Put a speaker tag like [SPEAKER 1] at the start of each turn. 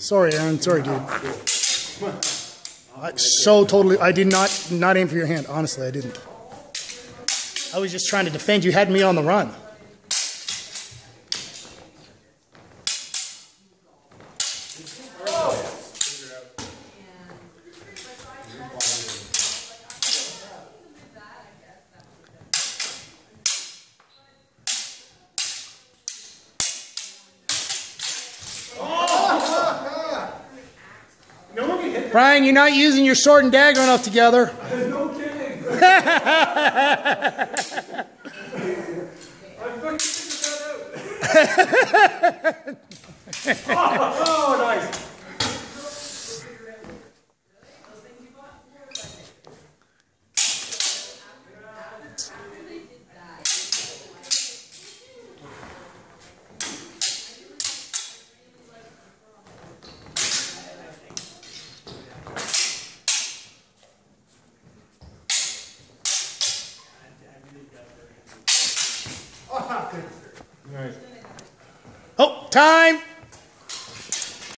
[SPEAKER 1] Sorry, Aaron. Sorry, dude. I, so totally, I did not not aim for your hand. Honestly, I didn't. I was just trying to defend. You had me on the run. Brian, you're not using your sword and dagger enough together.
[SPEAKER 2] that. No kidding. I fucking figured that out.
[SPEAKER 1] Oh, time.